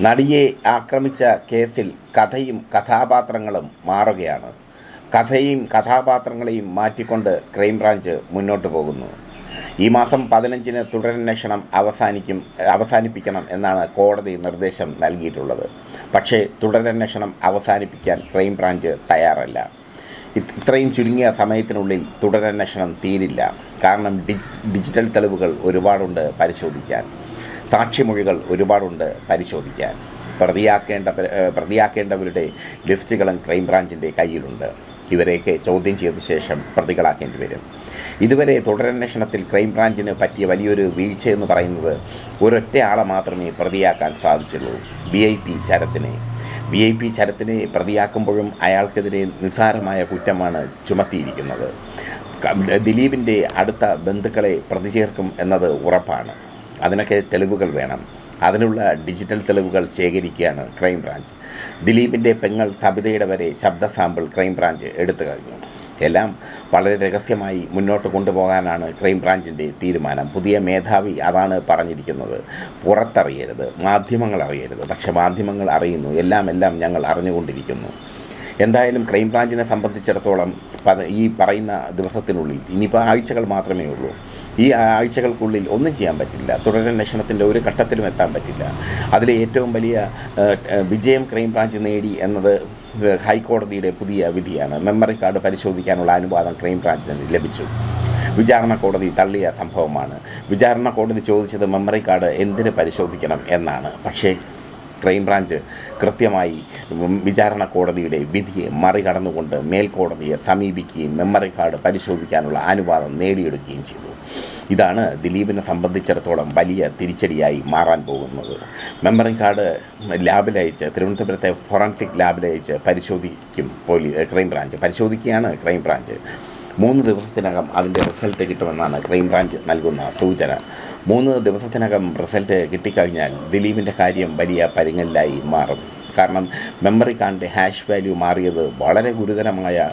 നടിയെ ആക്രമിച്ച കേസിൽ കഥയും കഥാപാത്രങ്ങളും മാറുകയാണ്. കഥയും കഥാപാത്രങ്ങളെയും മാറ്റിക്കൊണ്ട് ക്രൈംബ്രാഞ്ച് മുന്നോട്ട് പോകുന്നു. ഈ മാസം പതിനഞ്ചിന് തുടരന്വേഷണം അവസാനിക്കും അവസാനിപ്പിക്കണം എന്നാണ് കോടതി നിർദ്ദേശം നൽകിയിട്ടുള്ളത്. പക്ഷേ തുടരന്വേഷണം അവസാനിപ്പിക്കാൻ ക്രൈംബ്രാഞ്ച് തയ്യാറല്ല. ഇത്രയും ചുരുങ്ങിയ സമയത്തിനുള്ളിൽ തുടരന്വേഷണം തീരില്ല. കാരണം ഡിജി ഡിജിറ്റൽ തെളിവുകൾ ഒരുപാടുണ്ട് പരിശോധിക്കാൻ. സാക്ഷിമൊഴികൾ ഒരുപാടുണ്ട് പരിശോധിക്കാൻ. പ്രതിയാക്കേണ്ട പ്രതിയാക്കേണ്ടവരുടെ ലിസ്റ്റുകളും ക്രൈംബ്രാഞ്ചിന്റെ കയ്യിലുണ്ട്. ഇവരെയൊക്കെ ചോദ്യം ചെയ്ത ശേഷം പ്രതികളാക്കേണ്ടി വരും. ഇതുവരെ തുടരന്വേഷണത്തിൽ ക്രൈംബ്രാഞ്ചിന് പറ്റിയ വലിയൊരു വീഴ്ച എന്ന് പറയുന്നത് ഒരൊറ്റ ആളെ മാത്രമേ പ്രതിയാക്കാൻ സാധിച്ചുള്ളൂ. ബി ഐ പി ശരത്തിനെ. വി ഐ പി ശരത്തിനെ പ്രതിയാക്കുമ്പോഴും അയാൾക്കെതിരെ നിസ്സാരമായ കുറ്റമാണ് ചുമത്തിയിരിക്കുന്നത്. ദിലീപിന്റെ അടുത്ത ബന്ധുക്കളെ പ്രതിചേർക്കും എന്നത് ഉറപ്പാണ്. അതിനൊക്കെ തെളിവുകൾ വേണം. അതിനുള്ള ഡിജിറ്റൽ തെളിവുകൾ ശേഖരിക്കുകയാണ് ക്രൈംബ്രാഞ്ച്. ദിലീപിന്റെ പെങ്ങൾ സബിതയുടെ വരെ ശബ്ദ സാമ്പിൾ ക്രൈംബ്രാഞ്ച് എടുത്തു കഴിഞ്ഞു. എല്ലാം വളരെ രഹസ്യമായി മുന്നോട്ട് കൊണ്ടുപോകാനാണ് ക്രൈംബ്രാഞ്ചിന്റെ തീരുമാനം. പുതിയ മേധാവി അതാണ് പറഞ്ഞിരിക്കുന്നത്. പുറത്തറിയരുത് മാധ്യമങ്ങൾ അറിയരുത്. പക്ഷെ മാധ്യമങ്ങൾ അറിയുന്നു. എല്ലാം എല്ലാം ഞങ്ങൾ അറിഞ്ഞുകൊണ്ടിരിക്കുന്നു. എന്തായാലും ക്രൈംബ്രാഞ്ചിനെ സംബന്ധിച്ചിടത്തോളം ഈ പറയുന്ന ദിവസത്തിനുള്ളിൽ ഇനിയിപ്പോൾ ആഴ്ചകൾ മാത്രമേ ഉള്ളൂ. ഈ ആഴ്ചകൾക്കുള്ളിൽ ഒന്നും ചെയ്യാൻ പറ്റില്ല. തുടരന്വേഷണത്തിന്റെ ഒരു ഘട്ടത്തിലും എത്താൻ പറ്റില്ല. അതിലെ ഏറ്റവും വലിയ വിജയം ക്രൈംബ്രാഞ്ച് നേടി എന്നത് ഹൈക്കോടതിയുടെ പുതിയ വിധിയാണ്. മെമ്മറി കാർഡ് പരിശോധിക്കാനുള്ള അനുവാദം ക്രൈംബ്രാഞ്ചിന് ലഭിച്ചു. വിചാരണ കോടതി തള്ളിയ സംഭവമാണ്. വിചാരണ കോടതി ചോദിച്ചത് മെമ്മറി കാർഡ് എന്തിന് പരിശോധിക്കണം എന്നാണ്. പക്ഷേ ക്രൈംബ്രാഞ്ച് കൃത്യമായി വിചാരണ കോടതിയുടെ വിധിയെ മറികടന്നുകൊണ്ട് മേൽക്കോടതിയെ സമീപിക്കുകയും മെമ്മറി കാർഡ് പരിശോധിക്കാനുള്ള അനുവാദം നേടിയെടുക്കുകയും ചെയ്തു. ഇതാണ് ദിലീപിനെ സംബന്ധിച്ചിടത്തോളം വലിയ തിരിച്ചടിയായി മാറാൻ പോകുന്നത്. മെമ്മറി കാർഡ് ലാബിലയച്ച് തിരുവനന്തപുരത്തെ ഫോറൻസിക് ലാബിലയച്ച് പരിശോധിക്കും പോലീസ് ക്രൈംബ്രാഞ്ച്. പരിശോധിക്കുകയാണ് ക്രൈംബ്രാഞ്ച്. മൂന്ന് ദിവസത്തിനകം അതിന്റെ റിസൾട്ട് കിട്ടുമെന്നാണ് ക്രൈംബ്രാഞ്ച് നൽകുന്ന സൂചന. മൂന്ന് ദിവസത്തിനകം റിസൾട്ട് കിട്ടിക്കഴിഞ്ഞാൽ ദിലീപിന്റെ കാര്യം വലിയ പരിങ്ങലിലായി മാറും. കാരണം മെമ്മറി കാർഡിന്റെ ഹാഷ് വാല്യൂ മാറിയത് വളരെ ഗുരുതരമായ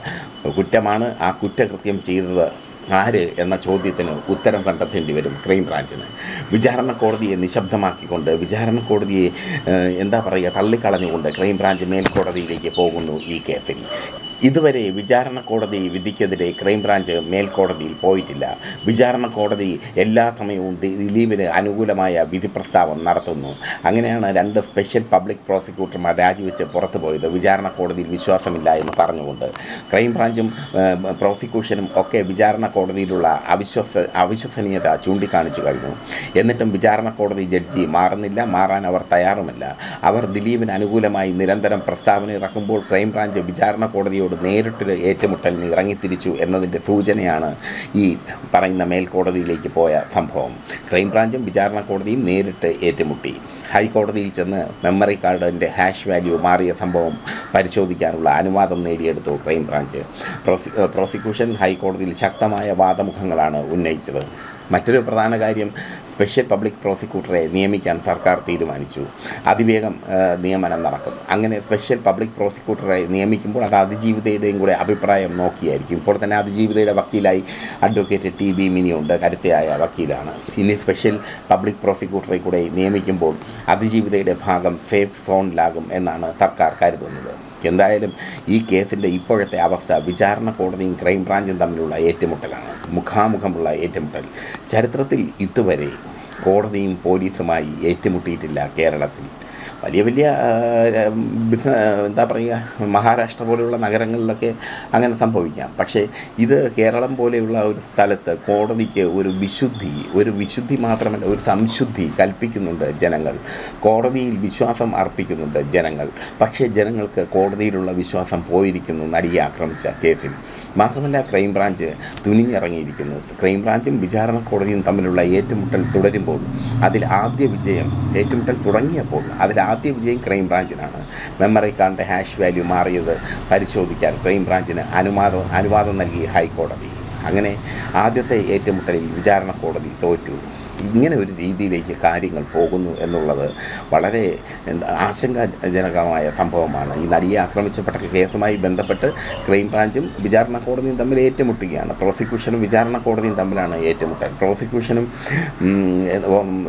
കുറ്റമാണ്. ആ കുറ്റകൃത്യം ചെയ്തത് ആര് എന്ന ചോദ്യത്തിന് ഉത്തരം കണ്ടെത്തേണ്ടി വരും ക്രൈംബ്രാഞ്ചിന് വിചാരണ കോടതിയെ നിശബ്ദമാക്കിക്കൊണ്ട് വിചാരണ കോടതിയെ എന്താ പറയുക തള്ളിക്കളഞ്ഞുകൊണ്ട് ക്രൈംബ്രാഞ്ച് മേൽക്കോടതിയിലേക്ക് പോകുന്നു ഈ കേസിൽ. ഇതുവരെ വിചാരണ കോടതി വിധിക്കെതിരെ ക്രൈംബ്രാഞ്ച് മേൽക്കോടതിയിൽ പോയിട്ടില്ല. വിചാരണ കോടതി എല്ലാ സമയവും ദിലീപിന് അനുകൂലമായ വിധി പ്രസ്താവം നടത്തുന്നു. അങ്ങനെയാണ് രണ്ട് സ്പെഷ്യൽ പബ്ലിക് പ്രോസിക്യൂട്ടർമാർ രാജിവെച്ച് പുറത്തു പോയത്. വിചാരണ കോടതിയിൽ വിശ്വാസമില്ല എന്ന് പറഞ്ഞുകൊണ്ട്. ക്രൈംബ്രാഞ്ചും പ്രോസിക്യൂഷനും ഒക്കെ വിചാരണ കോടതിയിലുള്ള അവിശ്വസ അവിശ്വസനീയത ചൂണ്ടിക്കാണിച്ചു കഴിഞ്ഞു. എന്നിട്ടും വിചാരണ കോടതി ജഡ്ജി മാറുന്നില്ല മാറാൻ അവർ തയ്യാറുമല്ല. അവർ ദിലീപിന് അനുകൂലമായി നിരന്തരം പ്രസ്താവന ഇറക്കുമ്പോൾ ക്രൈംബ്രാഞ്ച് വിചാരണ കോടതിയോട് നേരിട്ടൊരു ഏറ്റുമുട്ടലിന് ഇറങ്ങിത്തിരിച്ചു എന്നതിന്റെ സൂചനയാണ് ഈ പറയുന്ന മേൽക്കോടതിയിലേക്ക് പോയ സംഭവം. ക്രൈംബ്രാഞ്ചും വിചാരണ കോടതിയും നേരിട്ട് ഏറ്റുമുട്ടി. ഹൈക്കോടതിയിൽ ചെന്ന് മെമ്മറി കാർഡിന്റെ ഹാഷ് വാല്യൂ മാറിയ സംഭവം പരിശോധിക്കാനുള്ള അനുവാദം നേടിയെടുത്തു ക്രൈംബ്രാഞ്ച്. പ്രോസി പ്രോസിക്യൂഷൻ ഹൈക്കോടതിയിൽ ശക്തമായ വാദമുഖങ്ങളാണ് ഉന്നയിച്ചത്. മറ്റൊരു പ്രധാന കാര്യം സ്പെഷ്യൽ പബ്ലിക് പ്രോസിക്യൂട്ടറെ നിയമിക്കാൻ സർക്കാർ തീരുമാനിച്ചു. അതിവേഗം നിയമനം നടക്കും. അങ്ങനെ സ്പെഷ്യൽ പബ്ലിക് പ്രോസിക്യൂട്ടറെ നിയമിക്കുമ്പോൾ അത് അതിജീവിതയുടെയും കൂടെ അഭിപ്രായം നോക്കിയായിരിക്കും. ഇപ്പോൾ തന്നെ അതിജീവിതയുടെ വക്കീലായി അഡ്വക്കേറ്റ് ടി ബി മിനിയുണ്ട്. കരുത്തയായ വക്കീലാണ്. ഇനി സ്പെഷ്യൽ പബ്ലിക് പ്രോസിക്യൂട്ടറെ കൂടെ നിയമിക്കുമ്പോൾ അതിജീവിതയുടെ ഭാഗം സേഫ് സോണിലാകും എന്നാണ് സർക്കാർ കരുതുന്നത്. എന്തായാലും ഈ കേസിന്റെ ഇപ്പോഴത്തെ അവസ്ഥ വിചാരണ കോടതിയും ക്രൈംബ്രാഞ്ചും തമ്മിലുള്ള ഏറ്റുമുട്ടലാണ്. മുഖാമുഖമുള്ള ഏറ്റുമുട്ടൽ. ചരിത്രത്തിൽ ഇതുവരെ കോടതിയും പോലീസുമായി ഏറ്റുമുട്ടിയിട്ടില്ല കേരളത്തിൽ. വലിയ വലിയ ബിസിന എന്താ പറയുക മഹാരാഷ്ട്ര പോലെയുള്ള നഗരങ്ങളിലൊക്കെ അങ്ങനെ സംഭവിക്കാം. പക്ഷേ ഇത് കേരളം പോലെയുള്ള ഒരു സ്ഥലത്ത് കോടതിക്ക് ഒരു വിശുദ്ധി ഒരു വിശുദ്ധി മാത്രമല്ല ഒരു സംശുദ്ധി കൽപ്പിക്കുന്നുണ്ട് ജനങ്ങൾ. കോടതിയിൽ വിശ്വാസം അർപ്പിക്കുന്നുണ്ട് ജനങ്ങൾ. പക്ഷേ ജനങ്ങൾക്ക് കോടതിയിലുള്ള വിശ്വാസം പോയിരിക്കുന്നു നടിയെ ആക്രമിച്ച കേസിൽ. മാത്രമല്ല ക്രൈംബ്രാഞ്ച് തുനിഞ്ഞിറങ്ങിയിരിക്കുന്നു. ക്രൈംബ്രാഞ്ചും വിചാരണ കോടതിയും തമ്മിലുള്ള ഏറ്റുമുട്ടൽ തുടരുമ്പോൾ അതിൽ ആദ്യ വിജയം ഏറ്റുമുട്ടൽ തുടങ്ങിയപ്പോൾ അതിൽ ആദ്യ വിജയം ക്രൈംബ്രാഞ്ചിനാണ് മെമ്മറി കാർഡിന്റെ ഹാഷ് വാല്യൂ മാറിയത് പരിശോധിക്കാൻ ക്രൈംബ്രാഞ്ചിന് അനുവാദം അനുവാദം നൽകി ഹൈക്കോടതി. അങ്ങനെ ആദ്യത്തെ ഏറ്റുമുട്ടലിൽ വിചാരണ കോടതി തോറ്റു. ഇങ്ങനെ ഒരു രീതിയിലേക്ക് കാര്യങ്ങൾ പോകുന്നു എന്നുള്ളത് വളരെ ആശങ്കാജനകമായ സംഭവമാണ്. ഈ നടിയെ ആക്രമിച്ചപ്പെട്ട കേസുമായി ബന്ധപ്പെട്ട് ക്രൈംബ്രാഞ്ചും വിചാരണ കോടതിയും തമ്മിൽ ഏറ്റുമുട്ടുകയാണ്. പ്രോസിക്യൂഷനും വിചാരണ കോടതിയും തമ്മിലാണ് ഏറ്റുമുട്ടൽ. പ്രോസിക്യൂഷനും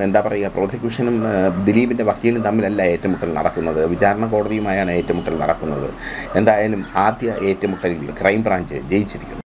എന്താ പറയുക പ്രോസിക്യൂഷനും ദിലീപിന്റെ വക്കീലും തമ്മിലല്ല ഏറ്റുമുട്ടൽ നടക്കുന്നത്. വിചാരണ കോടതിയുമായാണ് ഏറ്റുമുട്ടൽ നടക്കുന്നത്. എന്തായാലും ആദ്യ ഏറ്റുമുട്ടലിൽ ക്രൈംബ്രാഞ്ച് ജയിച്ചിരിക്കുന്നു.